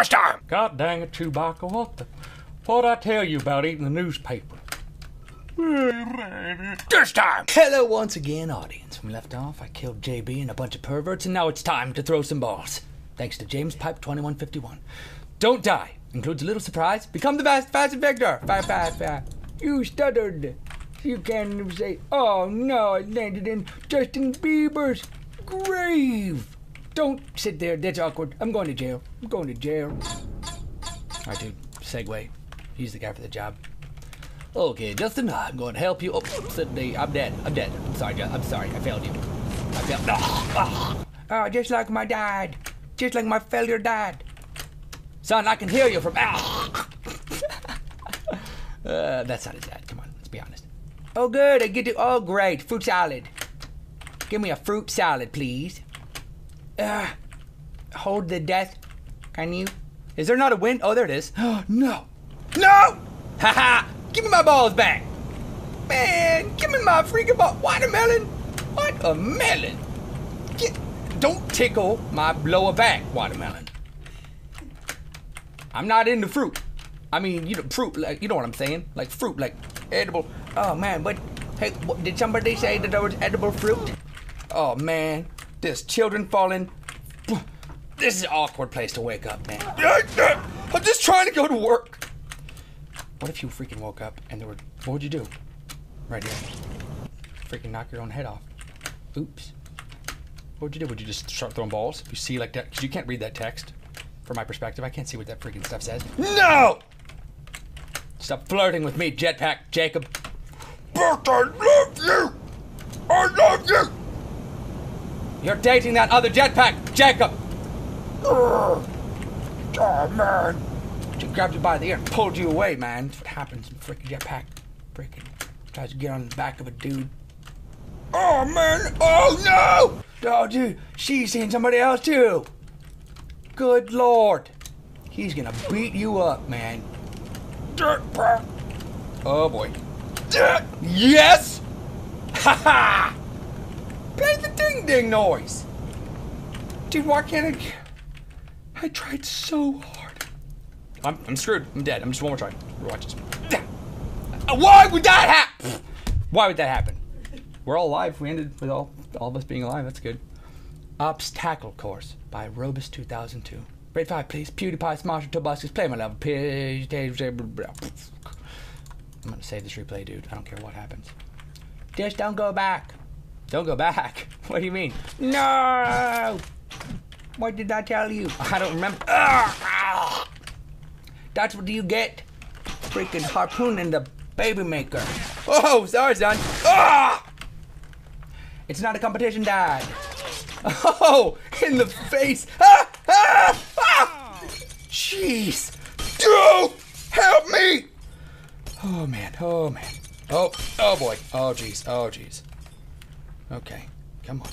Last time! God dang it, Chewbacca, what the? What'd I tell you about eating the newspaper? This time! Hello once again, audience. When we left off, I killed JB and a bunch of perverts, and now it's time to throw some balls. Thanks to James Pipe 2151. Don't die includes a little surprise. Become the fast, fast Victor. Fast, fast, fast. You stuttered. You can't even say, oh no, it landed in Justin Bieber's grave. Don't sit there. That's awkward. I'm going to jail. I'm going to jail. All right, dude. Segway. He's the guy for the job. Okay, Justin, I'm going to help you. Oh, Sydney, I'm dead. I'm dead. I'm sorry, I'm sorry. I failed you. I failed. Oh, oh, just like my dad. Just like my failure dad. Son, I can hear you from. Ah. uh, that's not his dad. Come on, let's be honest. Oh, good. I get to. Oh, great. Fruit salad. Give me a fruit salad, please. Uh, hold the death. Can you? Is there not a wind? Oh, there it is. Oh, no. No! Haha! Give me my balls back! Man, give me my freaking ball. Watermelon? What a melon! Get, don't tickle my lower back, watermelon. I'm not into fruit. I mean, you know, fruit, like, you know what I'm saying? Like fruit, like edible. Oh man, but hey, what, did somebody say that there was edible fruit? Oh man, there's children falling. This is an awkward place to wake up, man. I'm just trying to go to work. What if you freaking woke up and there were, what would you do? Right here. Freaking knock your own head off. Oops. What would you do? Would you just start throwing balls? You see like that? Because you can't read that text. From my perspective, I can't see what that freaking stuff says. No! Stop flirting with me, Jetpack Jacob. But I love you! I love you! You're dating that other Jetpack Jacob. Oh man! She grabbed you by the ear and pulled you away, man. That's what happens when freaking Jetpack freaking tries to get on the back of a dude. Oh man! Oh no! Oh, dude, she's seeing somebody else too. Good lord. He's gonna beat you up, man. Jetpack! Oh boy. Yes! Ha ha! Play the ding ding noise! Dude, why can't I. I tried so hard. I'm, I'm screwed. I'm dead. I'm just one more try. Watch this. Why would that happen? Why would that happen? We're all alive. We ended with all, all of us being alive. That's good. Obstacle Course by Robus 2002. Grade 5, please. PewDiePie, Smasher, Tobuscus, play my level. I'm gonna save this replay, dude. I don't care what happens. Just don't go back. Don't go back. What do you mean? No! What did I tell you? I don't remember. Ah! That's what do you get. Freaking harpooning the baby maker. Oh, sorry, son. Ah! It's not a competition, Dad. Oh, in the face. Ah! Ah! Ah! Jeez. Dude! Help me! Oh man, oh man. Oh, oh boy. Oh jeez, oh jeez. Okay, come on.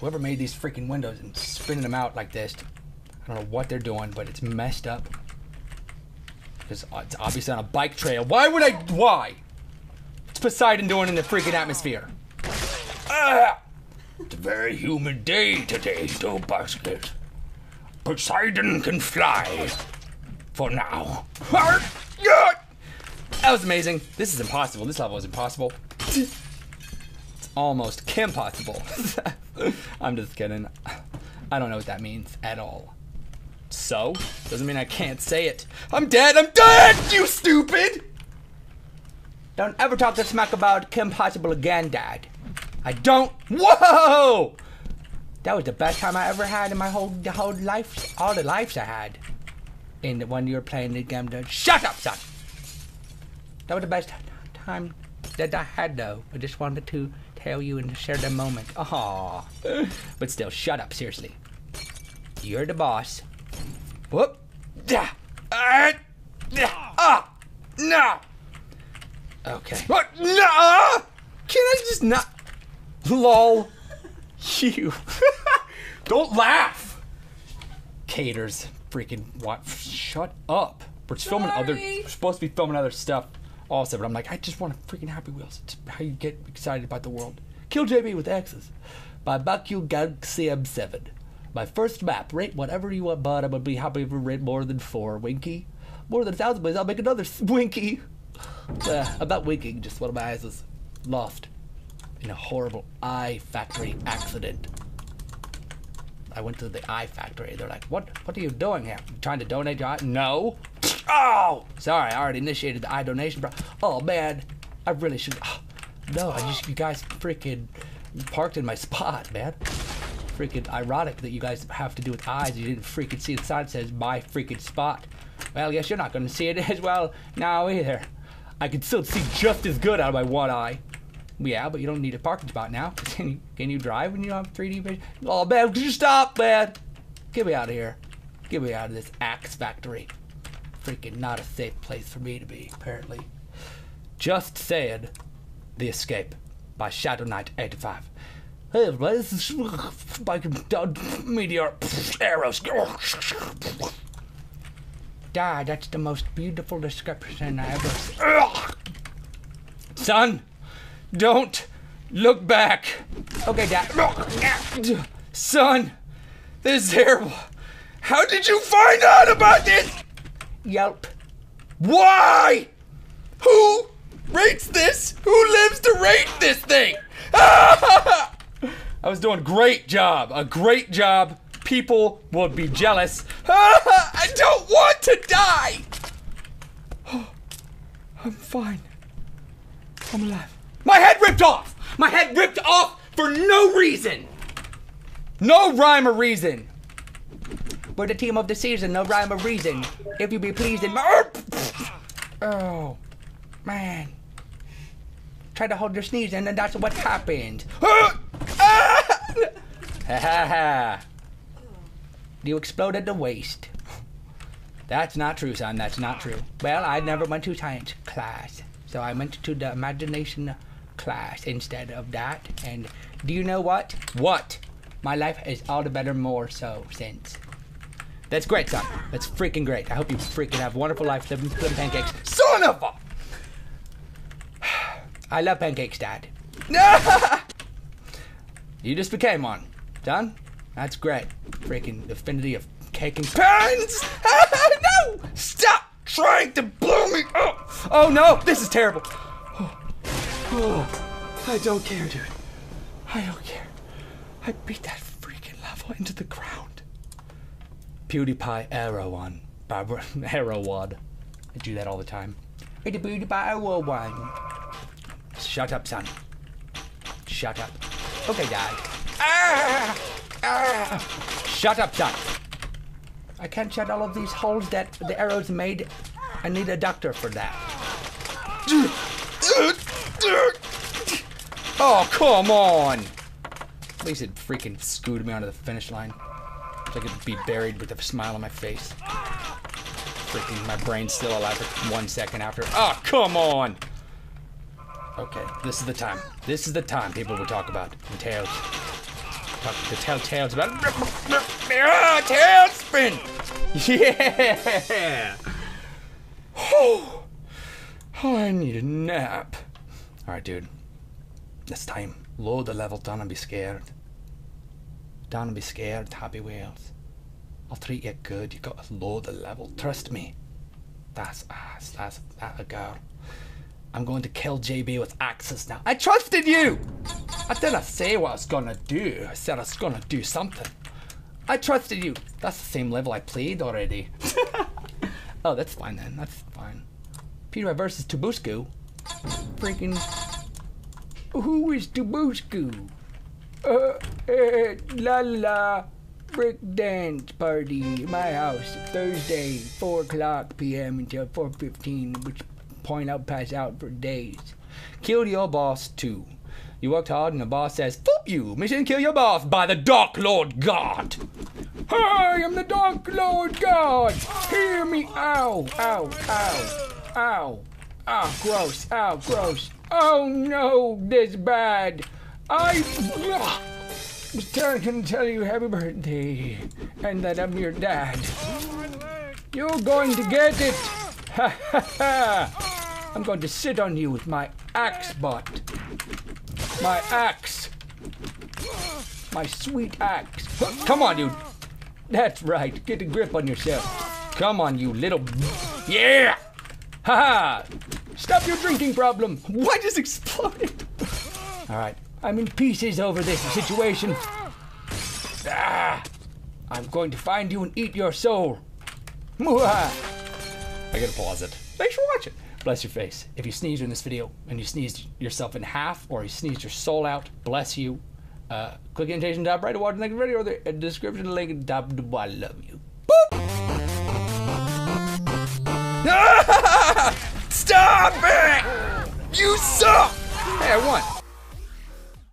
Whoever made these freaking windows and spinning them out like this, I don't know what they're doing, but it's messed up. Because it's obviously on a bike trail. Why would I? Why? It's Poseidon doing in the freaking atmosphere. Ah! It's a very humid day today, Tobuscus. Poseidon can fly. For now. That was amazing. This is impossible. This level is impossible. Almost impossible. I'm just kidding. I don't know what that means at all. So? Doesn't mean I can't say it. I'm dead! I'm dead! You stupid! Don't ever talk to smack about Kim Possible again, Dad. I don't. Whoa! That was the best time I ever had in my whole the whole life, all the lives I had. In the when you were playing the game. To, Shut up, son. That was the best time that I had, though. I just wanted to tell you and share the moment. Aww. But still, shut up, seriously. You're the boss. Whoop. Yeah. Ah. Ah. No. Okay. What? No! Can I just not? Lol. You. Don't laugh. Caters. Freaking what? Shut up. We're filming other. We're supposed to be filming other stuff also, but I'm like, I just want a freaking Happy Wheels. It's how you get excited about the world. Kill JB with X's by Baku Galaxy M7. My first map. Rate whatever you want, but I would be happy if you rate more than four. Winky. More than a thousand, please. I'll make another Winky. Uh, about winking, just one of my eyes was lost in a horrible eye factory accident. I went to the eye factory. They're like, "What? What are you doing here? You trying to donate your eye?" No. Oh, sorry. I already initiated the eye donation. Bro. Oh man, I really should. oh, no, I just you guys freaking parked in my spot, man. Freaking ironic that you guys have to do with eyes. You didn't freaking see the sign says my freaking spot. Well, I guess you're not going to see it as well now either. I can still see just as good out of my one eye. Yeah, but you don't need a parking spot now. Can you, can you drive when you don't have 3D vision? Oh, man, could you stop, man? Get me out of here. Get me out of this axe factory. Freaking not a safe place for me to be, apparently. Just saying. The Escape by Shadow Knight 85. Hey, everybody, this is Meteor Arrows. God, that's the most beautiful description I ever. Son, don't look back. Okay, Dad. Son, this is terrible. How did you find out about this? Yelp. Why? Who rates this? Who lives to rate this thing? I was doing great job. A great job. People would be jealous. I don't want to die. I'm fine. I'm alive. My head ripped off! My head ripped off for no reason! No rhyme or reason. We're the team of the season, no rhyme or reason. If you be pleased in my. Oh, man. Try to hold your sneeze and then that's what happened. Ha ha ha. You exploded the waste. That's not true, son. That's not true. Well, I never went to science class, so I went to the imagination class instead of that. And do you know what? What? My life is all the better more so since. That's great, son. That's freaking great. I hope you freaking have a wonderful life living flipping pancakes. Son of a. I love pancakes, Dad. You just became one. Done? That's great. Freaking affinity of cake and Pants! no! Stop trying to blow me up! Oh no, this is terrible. Oh. Oh, I don't care, dude. I don't care. I beat that freaking level into the ground. PewDiePie Arrow One. Barbara Arrow One. I do that all the time. It's a PewDiePie Arrow One. Shut up, son. Shut up. Okay, Dad. Ah! Ah! Shut up, son. I can't shut all of these holes that the arrows made. I need a doctor for that. Oh, come on! At least it freaking scooted me onto the finish line. I could be buried with a smile on my face. Freaking, my brain's still alive for one second after. Oh, come on! Okay, this is the time. This is the time people will talk about in tales. Talk to tell tales about. Ah, tailspin! Yeah! Oh, I need a nap. Alright, dude. It's time, load the level, don't be scared. Don't be scared, Happy Wheels. I'll treat you good. You gotta lower the level. Trust me. That's ass. That's that a girl. I'm going to kill JB with axes now. I trusted you! I didn't say what I was gonna do. I said I was gonna do something. I trusted you. That's the same level I played already. oh, that's fine then. That's fine. Peter versus Tubusku. Freaking. Who is Tubusku? Uh, uh, la la. Brick dance party my house Thursday, 4 o'clock p.m. until 4.15, which point I'll pass out for days. Kill your boss too. You worked hard and the boss says, Fuck you! Mission kill your boss by the Dark Lord God! I am the Dark Lord God! Hear me! Ow! Ow! Ow! Ow! Ow! Gross! Ow! Gross! Oh no! This bad! I to tell you happy birthday and that I'm your dad. You're going to get it! Ha ha ha! I'm going to sit on you with my axe butt. My axe. My sweet axe. Come on, dude. That's right. Get a grip on yourself. Come on, you little. Yeah! Ha ha! Stop your drinking problem. What just exploded? All right. I'm in pieces over this situation. Ah! I'm going to find you and eat your soul. Mwah! I gotta pause it. Thanks for watching. Bless your face. If you sneezed in this video and you sneezed yourself in half or you sneezed your soul out, bless you. Uh, click the annotation top right to watch the next video or the description link top. I love you. Boop! Stop it! You suck! Hey, I won.